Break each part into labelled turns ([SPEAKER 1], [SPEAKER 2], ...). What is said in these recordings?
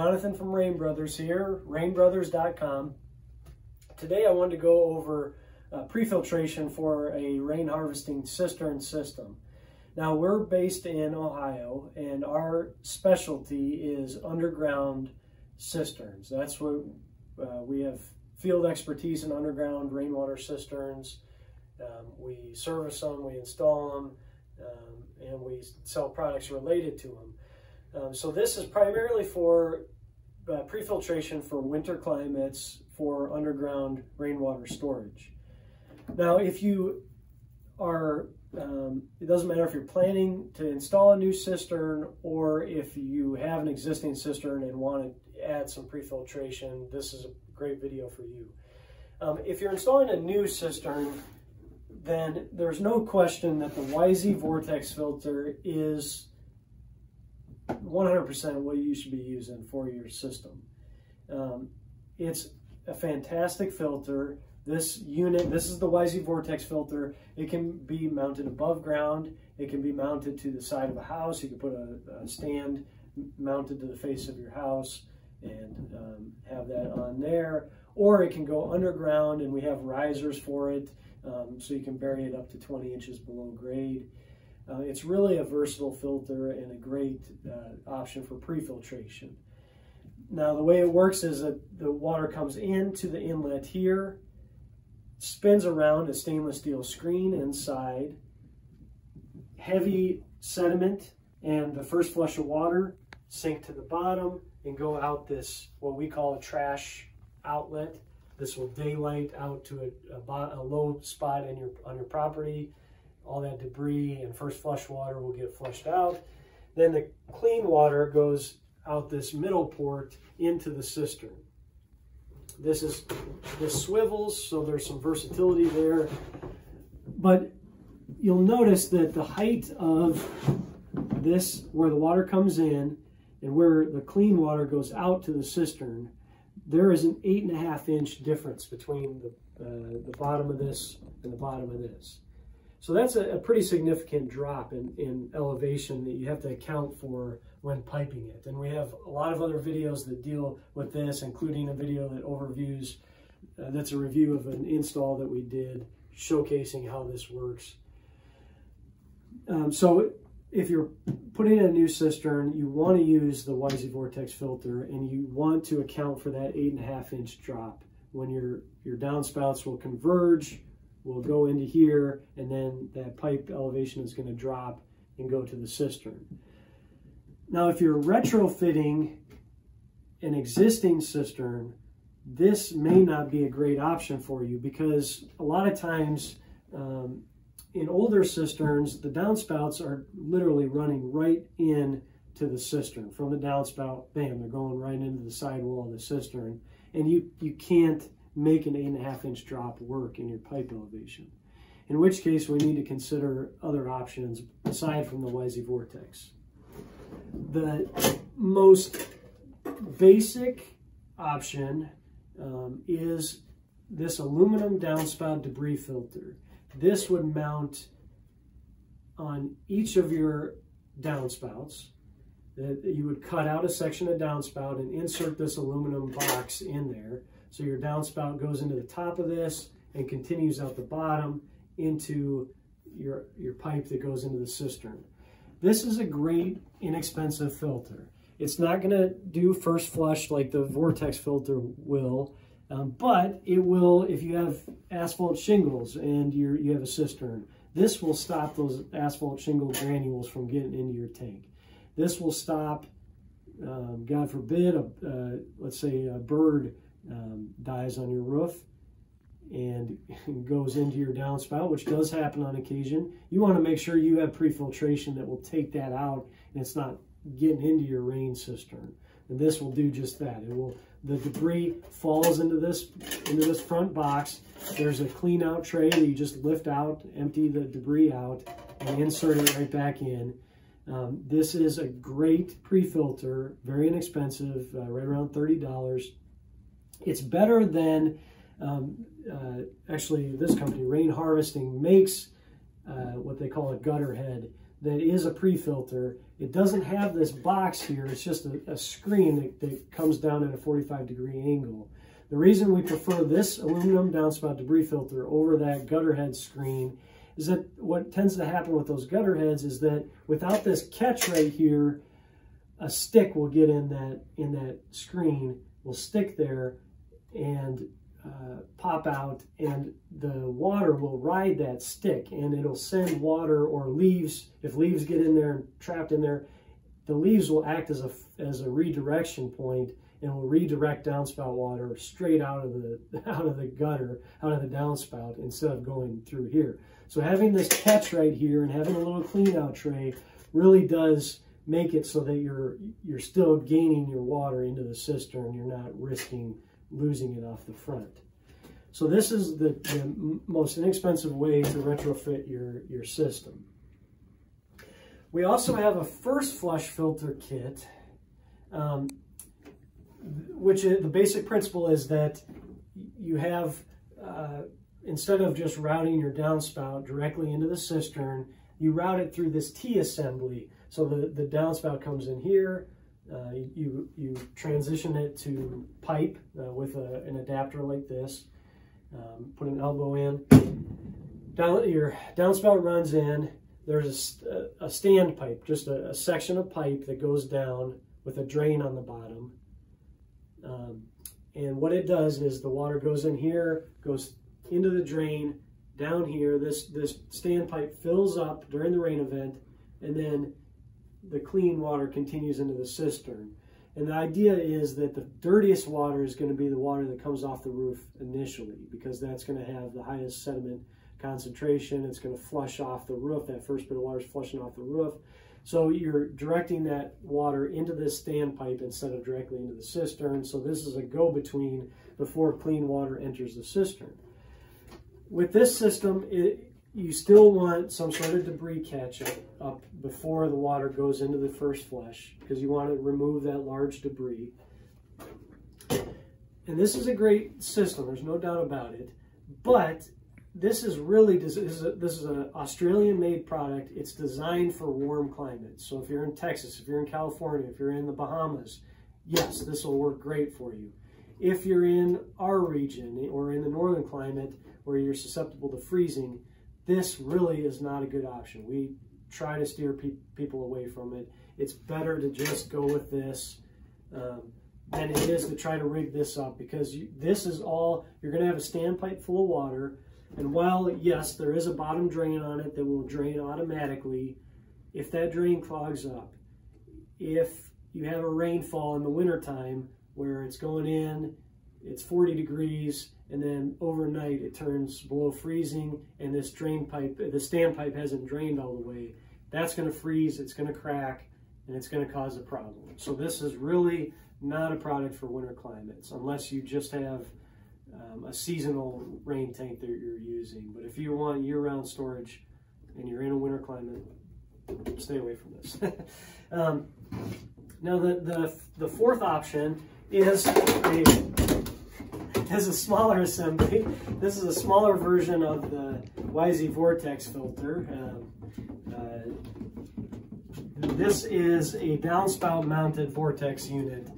[SPEAKER 1] Jonathan from Rain Brothers here, rainbrothers.com. Today I wanted to go over uh, pre-filtration for a rain harvesting cistern system. Now we're based in Ohio and our specialty is underground cisterns. That's what uh, we have field expertise in underground rainwater cisterns. Um, we service them, we install them, um, and we sell products related to them. Um, so this is primarily for uh, pre-filtration for winter climates for underground rainwater storage. Now, if you are, um, it doesn't matter if you're planning to install a new cistern or if you have an existing cistern and want to add some pre-filtration, this is a great video for you. Um, if you're installing a new cistern, then there's no question that the WISY Vortex filter is 100% what you should be using for your system. Um, it's a fantastic filter. This unit, this is the WISY Vortex filter. It can be mounted above ground. It can be mounted to the side of a house. You can put a, a stand mounted to the face of your house and um, have that on there. Or it can go underground and we have risers for it um, so you can bury it up to 20 inches below grade. Uh, it's really a versatile filter and a great uh, option for pre-filtration. Now the way it works is that the water comes into the inlet here, spins around a stainless steel screen inside, heavy sediment and the first flush of water sink to the bottom and go out this, what we call a trash outlet. This will daylight out to a, a, a low spot in your, on your property all that debris and first flush water will get flushed out. Then the clean water goes out this middle port into the cistern. This is this swivels, so there's some versatility there. But you'll notice that the height of this, where the water comes in and where the clean water goes out to the cistern, there is an eight and a half inch difference between the, uh, the bottom of this and the bottom of this. So that's a, a pretty significant drop in, in elevation that you have to account for when piping it. And we have a lot of other videos that deal with this, including a video that overviews, uh, that's a review of an install that we did showcasing how this works. Um, so if you're putting in a new cistern, you want to use the WISY Vortex filter and you want to account for that eight and a half inch drop when your, your downspouts will converge will go into here and then that pipe elevation is going to drop and go to the cistern. Now if you're retrofitting an existing cistern, this may not be a great option for you because a lot of times um, in older cisterns, the downspouts are literally running right in to the cistern. From the downspout, bam, they're going right into the sidewall of the cistern. And you, you can't make an eight and a half inch drop work in your pipe elevation. In which case we need to consider other options aside from the WISY Vortex. The most basic option um, is this aluminum downspout debris filter. This would mount on each of your downspouts. That you would cut out a section of downspout and insert this aluminum box in there so your downspout goes into the top of this and continues out the bottom into your, your pipe that goes into the cistern. This is a great inexpensive filter. It's not going to do first flush like the Vortex filter will, um, but it will if you have asphalt shingles and you you have a cistern. This will stop those asphalt shingle granules from getting into your tank. This will stop, um, God forbid, a, uh, let's say a bird um, dies on your roof and goes into your downspout, which does happen on occasion, you want to make sure you have pre-filtration that will take that out and it's not getting into your rain cistern. And this will do just that. It will the debris falls into this into this front box. There's a clean out tray that you just lift out, empty the debris out, and insert it right back in. Um, this is a great pre-filter, very inexpensive, uh, right around $30. It's better than, um, uh, actually this company, Rain Harvesting, makes uh, what they call a gutter head that is a pre-filter. It doesn't have this box here. It's just a, a screen that, that comes down at a 45 degree angle. The reason we prefer this aluminum downspout debris filter over that gutter head screen is that what tends to happen with those gutter heads is that without this catch right here, a stick will get in that in that screen, will stick there, and uh, pop out and the water will ride that stick and it'll send water or leaves. If leaves get in there and trapped in there, the leaves will act as a, as a redirection point and will redirect downspout water straight out of the out of the gutter, out of the downspout instead of going through here. So having this catch right here and having a little clean out tray really does make it so that you're you're still gaining your water into the cistern. You're not risking losing it off the front. So this is the, the most inexpensive way to retrofit your, your system. We also have a first flush filter kit, um, which is, the basic principle is that you have, uh, instead of just routing your downspout directly into the cistern, you route it through this T-assembly. So the, the downspout comes in here, uh, you, you transition it to pipe uh, with a, an adapter like this. Um, put an elbow in. Down, your downspout runs in. There's a, a stand pipe, just a, a, section of pipe that goes down with a drain on the bottom. Um, and what it does is the water goes in here, goes into the drain, down here. This, this stand pipe fills up during the rain event, and then the clean water continues into the cistern. And the idea is that the dirtiest water is going to be the water that comes off the roof initially because that's going to have the highest sediment concentration. It's going to flush off the roof. That first bit of water is flushing off the roof. So you're directing that water into this standpipe instead of directly into the cistern. So this is a go-between before clean water enters the cistern. With this system, it, you still want some sort of debris catch up, up before the water goes into the first flush because you want to remove that large debris. And this is a great system, there's no doubt about it. But this is really, this is, a, this is an Australian-made product. It's designed for warm climates. So if you're in Texas, if you're in California, if you're in the Bahamas, yes, this will work great for you. If you're in our region or in the northern climate where you're susceptible to freezing, this really is not a good option. We try to steer pe people away from it. It's better to just go with this um, than it is to try to rig this up because you, this is all, you're going to have a standpipe full of water. And while, yes, there is a bottom drain on it that will drain automatically, if that drain clogs up, if you have a rainfall in the wintertime where it's going in, it's 40 degrees, and then overnight it turns below freezing and this drain pipe, the standpipe hasn't drained all the way. That's gonna freeze, it's gonna crack, and it's gonna cause a problem. So this is really not a product for winter climates unless you just have um, a seasonal rain tank that you're using. But if you want year-round storage and you're in a winter climate, stay away from this. um, now the, the, the fourth option is a has a smaller assembly. This is a smaller version of the WISY Vortex filter. Um, uh, this is a downspout mounted Vortex unit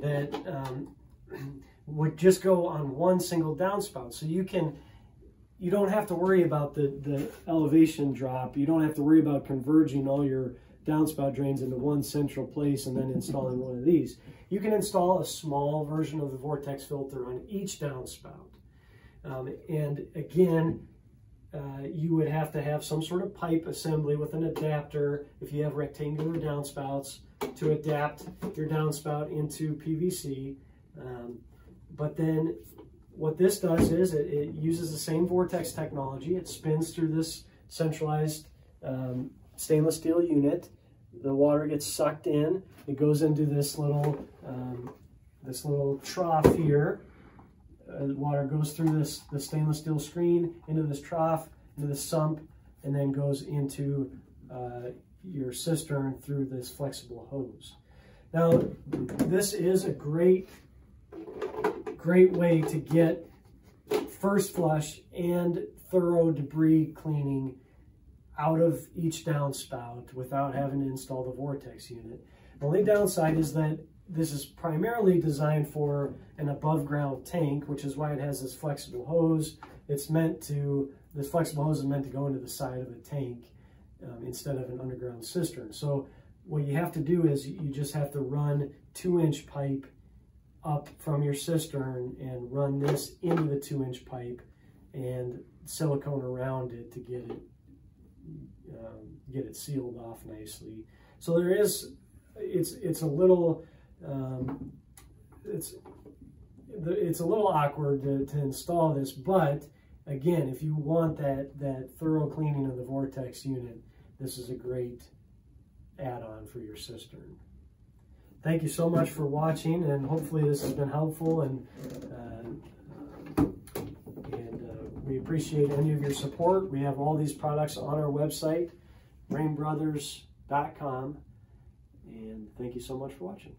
[SPEAKER 1] that um, would just go on one single downspout. So you can, you don't have to worry about the, the elevation drop. You don't have to worry about converging all your downspout drains into one central place and then installing one of these. You can install a small version of the Vortex filter on each downspout. Um, and again, uh, you would have to have some sort of pipe assembly with an adapter if you have rectangular downspouts to adapt your downspout into PVC. Um, but then what this does is it, it, uses the same vortex technology. It spins through this centralized um, stainless steel unit the water gets sucked in. It goes into this little um, this little trough here. Uh, water goes through this the stainless steel screen into this trough, into the sump, and then goes into uh, your cistern through this flexible hose. Now, this is a great, great way to get first flush and thorough debris cleaning out of each downspout without having to install the Vortex unit. The only downside is that this is primarily designed for an above ground tank, which is why it has this flexible hose. It's meant to, this flexible hose is meant to go into the side of the tank um, instead of an underground cistern. So what you have to do is you just have to run two inch pipe up from your cistern and run this into the two inch pipe and silicone around it to get it um, get it sealed off nicely. So there is, it's it's a little, um, it's it's a little awkward to, to install this, but again, if you want that that thorough cleaning of the Vortex unit, this is a great add-on for your cistern. Thank you so much for watching, and hopefully this has been helpful. And uh, we appreciate any of your support. We have all these products on our website, rainbrothers.com. And thank you so much for watching.